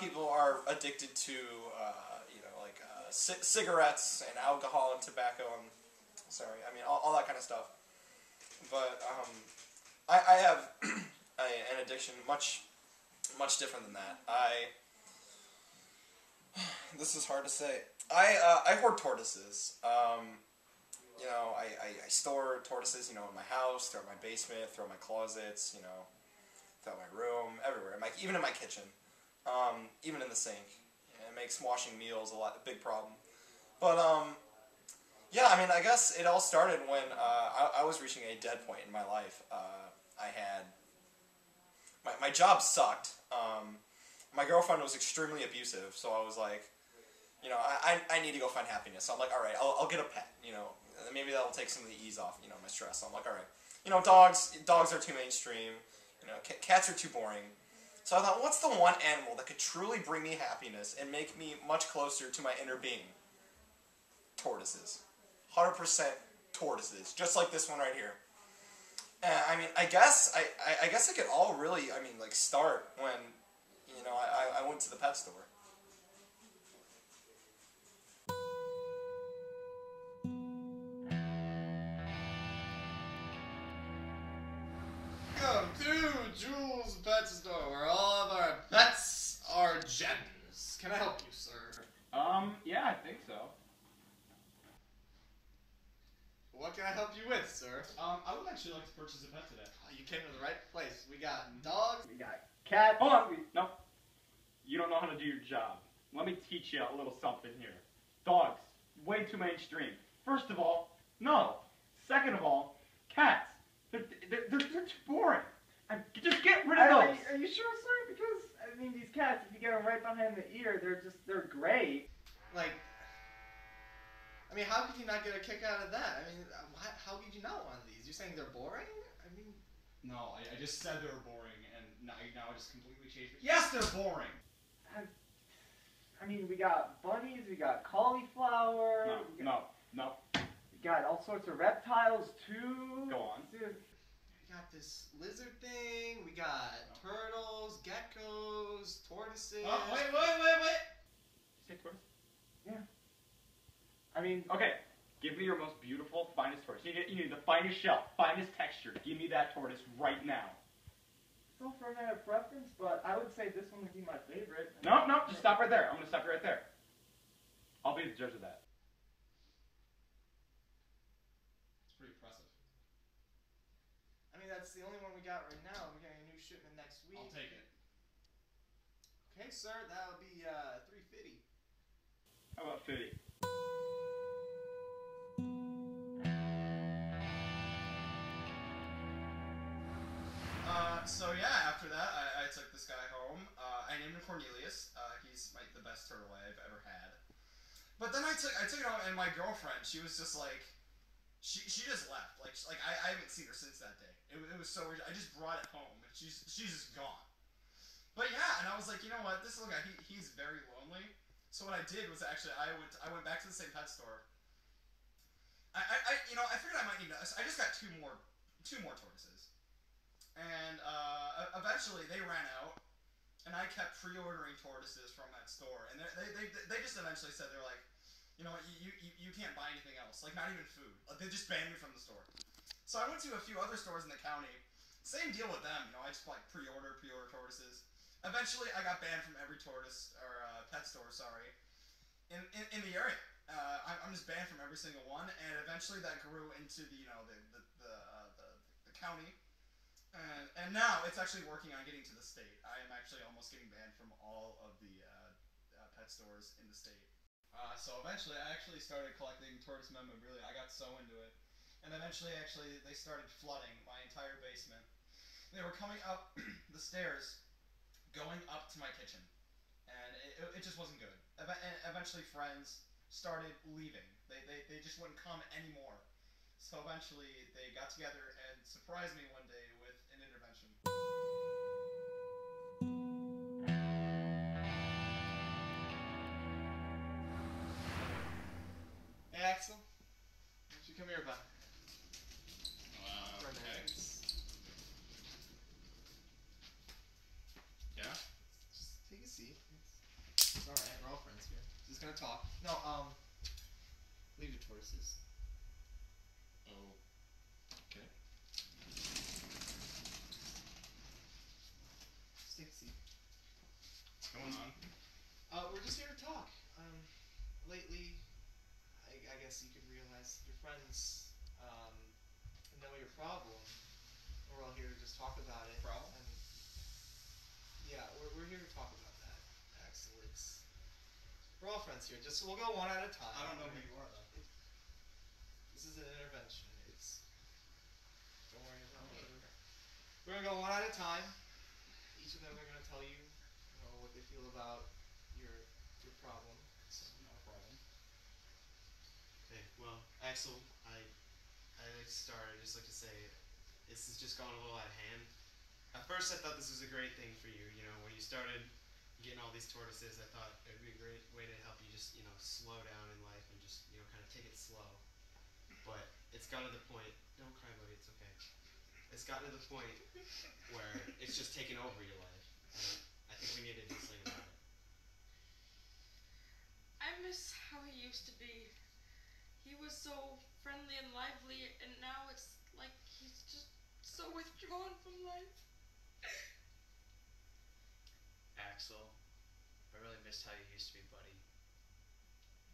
people are addicted to, uh, you know, like uh, c- cigarettes and alcohol and tobacco and, sorry, I mean, all, all that kind of stuff. But um, I, I have a, an addiction much, much different than that. I, this is hard to say. I, uh, I hoard tortoises. Um, you know, I, I, I store tortoises, you know, in my house, throughout my basement, throughout my closets, you know, throughout my room, everywhere. In my, even in my kitchen, um, even in the sink. It makes washing meals a lot a big problem. But um, yeah, I mean, I guess it all started when uh, I, I was reaching a dead point in my life. Uh, I had my my job sucked. Um, my girlfriend was extremely abusive, so I was like, you know, I, I, need to go find happiness. So I'm like, all right, I'll, I'll get a pet. You know, maybe that will take some of the ease off, you know, my stress. So I'm like, all right, you know, dogs dogs are too mainstream. You know, cats are too boring. So I thought, what's the one animal that could truly bring me happiness and make me much closer to my inner being? Tortoises. 100% tortoises, just like this one right here. And I mean, I guess I, I, I guess it could all really, I mean, like start when, you know, I, I went to the pet store. Welcome Jules Pet Store, where all of our pets are gems. Can I help you, sir? Um, yeah, I think so. What can I help you with, sir? Um, I would actually like to purchase a pet today. Oh, you came to the right place. We got dogs. We got cats. Hold on. No. You don't know how to do your job. Let me teach you a little something here. Dogs, way too mainstream. First of all, no. Second of all, cats. They're, they're, they're, they're too boring. I, just get rid of Are, those. are you sure, sir? Because I mean, these cats, if you get them right behind the ear, they're just they're great. Like, I mean, how could you not get a kick out of that? I mean, uh, why, how could you not want these? You're saying they're boring? I mean, No, I, I just said they were boring, and now, now I just completely changed it. Yes, they're boring. I mean, we got bunnies, we got cauliflower, No, got, no, no. we got all sorts of reptiles too. Go on. Dude, we got this lizard thing. We got oh. turtles, geckos, tortoises. Oh, wait, wait, wait, wait. Say tortoise. Yeah. I mean, Okay, give me your most beautiful, finest tortoise. You need, you need the finest shell, finest texture. Give me that tortoise right now. still for a matter of preference, but I would say this one would be my favorite. No, no, just stop right there. I'm gonna stop you right there. I'll be the judge of that. It's pretty impressive. I mean, that's the only one we got right now. We're getting a new shipment next week. I'll take it. Okay, sir, that'll be uh, 350. How about 50? Uh, so yeah, after that, I, I took this guy home. Uh, I named him Cornelius. Uh, he's like the best turtle I've ever had. But then I took I took it home, and my girlfriend, she was just like, she she just left. Like like I, I haven't seen her since that day. It, it was so weird. I just brought it home, and she's she's just gone. But yeah, and I was like, you know what? This little guy, he, he's very lonely. So what I did was actually I went I went back to the same pet store. I, I, I you know I figured I might need to. I just got two more two more tortoises and uh, eventually they ran out, and I kept pre-ordering tortoises from that store, and they, they, they, they just eventually said they're like, you you, can't buy anything else, like not even food, they just banned me from the store. So I went to a few other stores in the county, same deal with them, you know, I just like pre-order, pre-order tortoises. Eventually, I got banned from every tortoise or uh, pet store, sorry, in, in, in the area. Uh, I'm, I'm just banned from every single one, and eventually that grew into the you know the the the, uh, the, the county. And, and now it's actually working on getting to the state. I am actually almost getting banned from all of the uh, uh, pet stores in the state. Uh, so eventually, I actually started collecting tortoise memorabilia. I got so into it, And eventually, actually, they started flooding my entire basement. They were coming up the stairs, going up to my kitchen, and it, it, just wasn't good. And eventually, friends started leaving. They, they, they just wouldn't come anymore. So eventually, they got together and surprised me one day with an intervention. Hey, Axel. Why don't you come here, bud? Uh, okay. Yeah. Just take a just gonna talk. No, um, leave the tortoises. Oh. Okay. Just take a seat. What's going on? Uh, we're just here to talk. Um, lately, I, I guess you could realize your friends um, know your problem. We're all here to just talk about it. Problem? And yeah, we're, we're here to talk about that. Axel, it's we're all friends here. Just we'll go one at a time. I don't know who you are though. This is an intervention. It's don't worry about me. We're gonna go one at a time. Each of them are gonna tell you, you know, what they feel about your your problem. So, Not a problem. Okay, well, Axel, I I like to start. I just like to say, this has just gone a little out of hand. At first, I thought this was a great thing for you. You know, when you started getting all these tortoises, I thought it would be a great way to help you just you know slow down in life and just you know kind of take it slow. But it's gotten to the point. Don't cry, buddy. It's okay. It's gotten to the point where it's just taken over your life. I think we need to do something about it. I miss how he used to be. He was so friendly and lively, and now it's like he's just so withdrawn from life. Axel, I really missed how you used to be, buddy.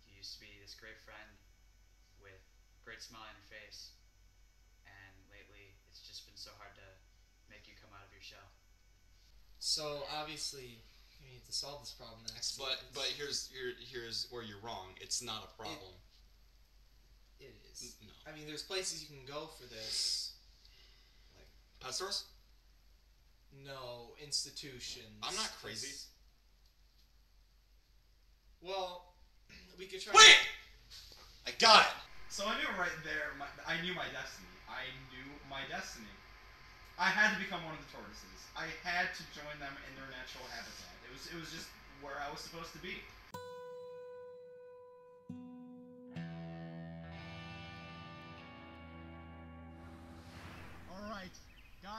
You used to be this great friend with a great smile on your face, and lately it's just been so hard to make you come out of your shell. so obviously, you need to solve this problem, Axel. But but here's here, here's where you're wrong. It's not a problem. It is. no. I mean, there's places you can go for this. Pet stores? No institutions. I'm not crazy. This- Well, we could try. Wait! I got it. So I knew right there. My, I knew my destiny. I knew my destiny. I had to become one of the tortoises. I had to join them in their natural habitat. It was. It was just where I was supposed to be.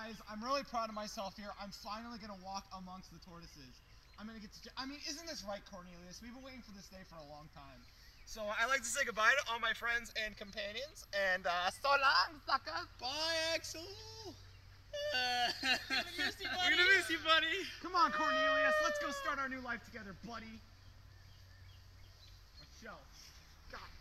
Guys, I'm really proud of myself here. I'm finally gonna walk amongst the tortoises. I'm gonna get to. I mean, isn't this right, Cornelius? We've been waiting for this day for a long time. So I'd like to say goodbye to all my friends and companions, and uh, so long, suckers. Bye, Axel. We're gonna miss you, buddy. Come on, Cornelius, let's go start our new life together, buddy. Let's go. God.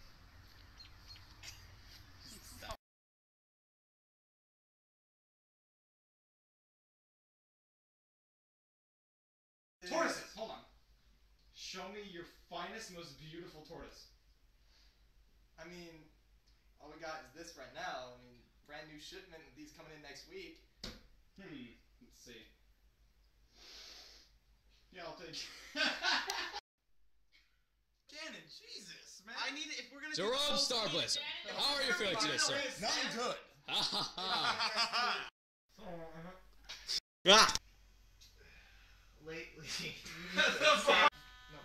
Tortoises. Hold on. Show me your finest, most beautiful tortoise. I mean, all we got is this right now. I mean, brand new shipment. These coming in next week. Hmm. Let's see. Yeah, I'll take. Cannon, Jesus, man. I need if we're gonna. Jerome do the Starblazer, how are you feeling today, sir? Not good. Ha ha ha! Ah. Lately. The fuck? no,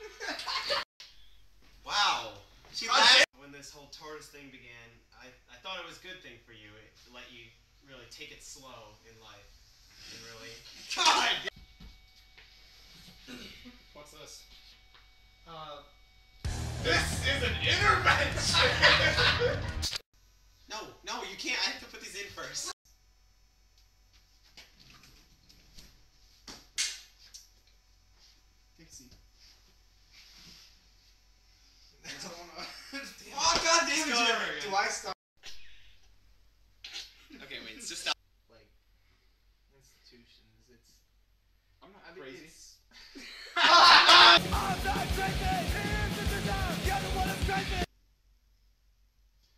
leave, leave Wow. She God laughed. When this whole tortoise thing began, I, I thought it was a good thing for you. It let you really take it slow in life. And really. God! What's this? Uh, This is an intervention. No, no, you can't. I have to put these in first. take a seat. Oh, God damn it, Let's go. Jeremy. Do I start? Okay, wait. It's just stop. Like, institutions. It's. I'm not I mean, crazy. it's.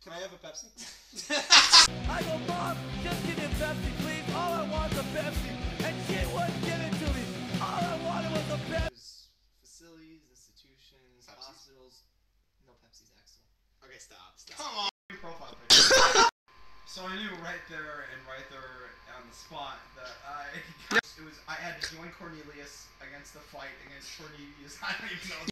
Can I have a Pepsi? I go, Mom, just give me a Pepsi, please. All I want is a Pepsi. And she wouldn't give it to me. All I wanted was a Pepsi. There's facilities, institutions, Pepsis? hospitals. No Pepsi's, Axel. Okay, stop. Stop. Come on. So I knew right there and right there on the spot that I it was I had to join Cornelius against the fight against Cornelius. I don't even know.